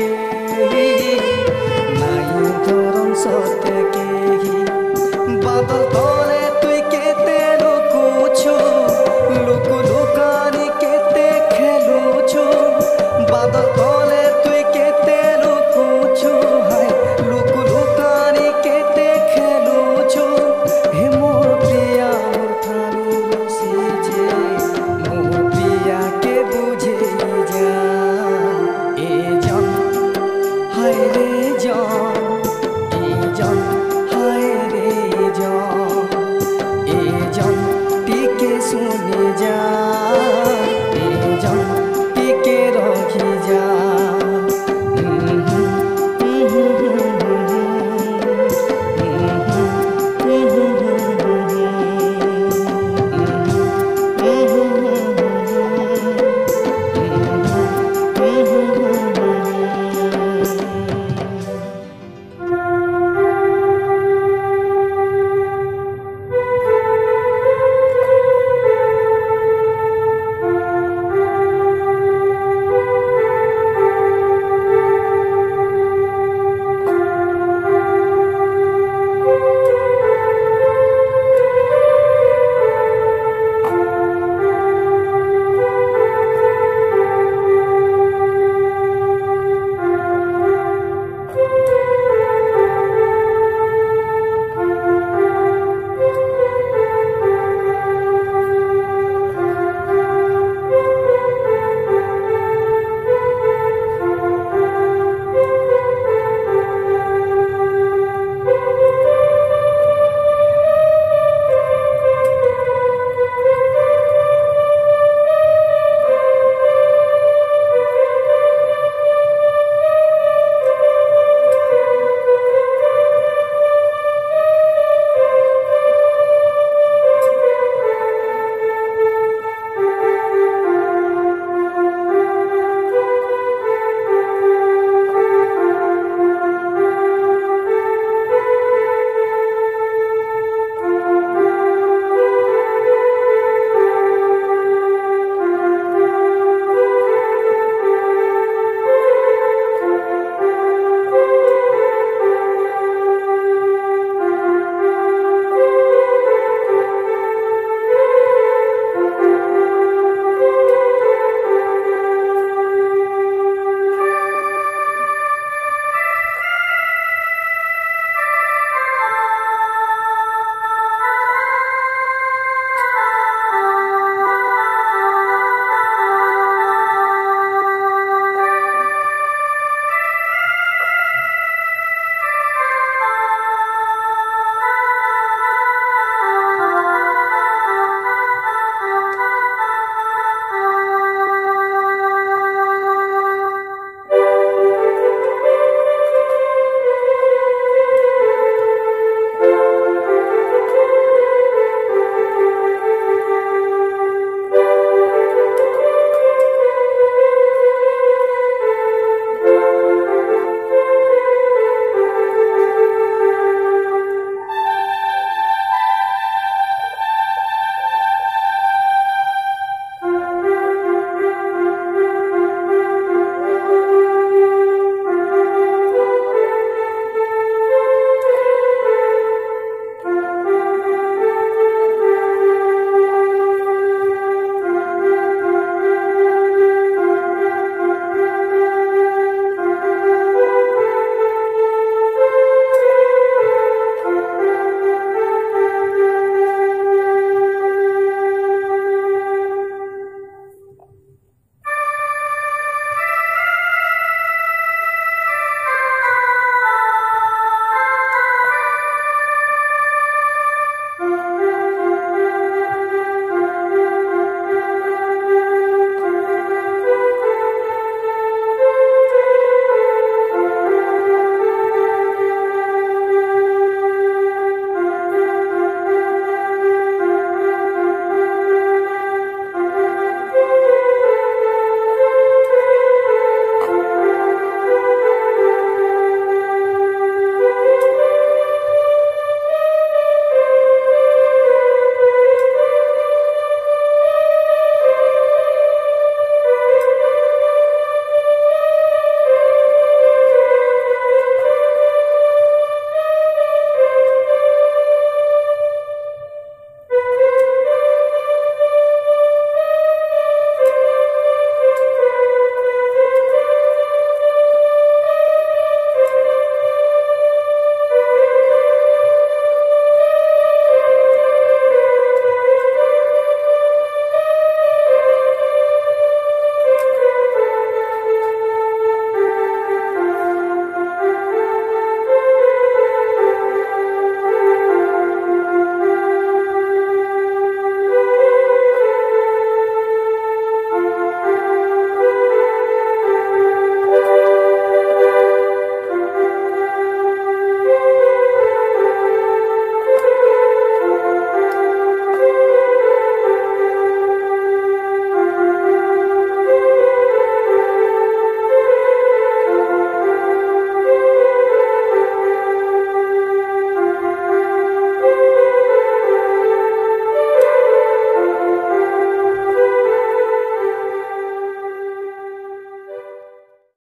Thank you. 줘